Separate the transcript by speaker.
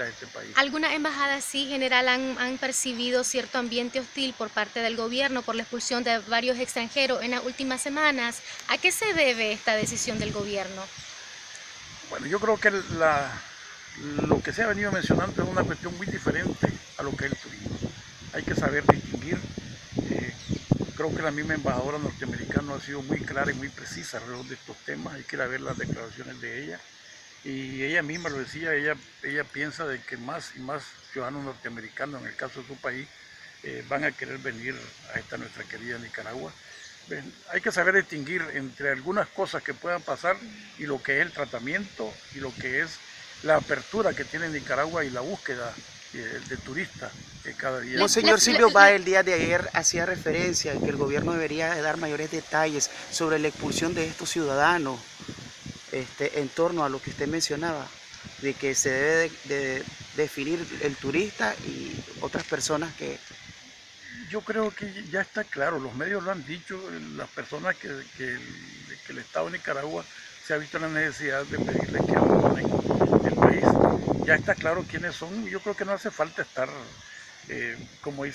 Speaker 1: a este país.
Speaker 2: Algunas embajadas sí, general, han, han, percibido cierto ambiente hostil por parte del gobierno por la expulsión de varios extranjeros en las últimas semanas. ¿A qué se debe esta decisión del gobierno?
Speaker 1: Bueno, yo creo que la, lo que se ha venido mencionando es una cuestión muy diferente a lo que es el turismo. Hay que saber distinguir. Eh, creo que la misma embajadora norteamericana ha sido muy clara y muy precisa alrededor de estos temas. Hay que ir a ver las declaraciones de ella y ella misma lo decía, ella, ella piensa de que más y más ciudadanos norteamericanos, en el caso de su país, eh, van a querer venir a esta nuestra querida Nicaragua. Ven, hay que saber distinguir entre algunas cosas que puedan pasar y lo que es el tratamiento y lo que es la apertura que tiene Nicaragua y la búsqueda de, de turistas que cada día...
Speaker 3: Monseñor Silvio Bá el día de ayer hacía referencia a que el gobierno debería dar mayores detalles sobre la expulsión de estos ciudadanos este, en torno a lo que usted mencionaba, de que se debe de, de definir el turista y otras personas que...
Speaker 1: Yo creo que ya está claro, los medios lo han dicho, las personas que, que, el Estado de Nicaragua se ha visto la necesidad de pedirle que abandonen el país. Ya está claro quiénes son, yo creo que no hace falta estar, eh, como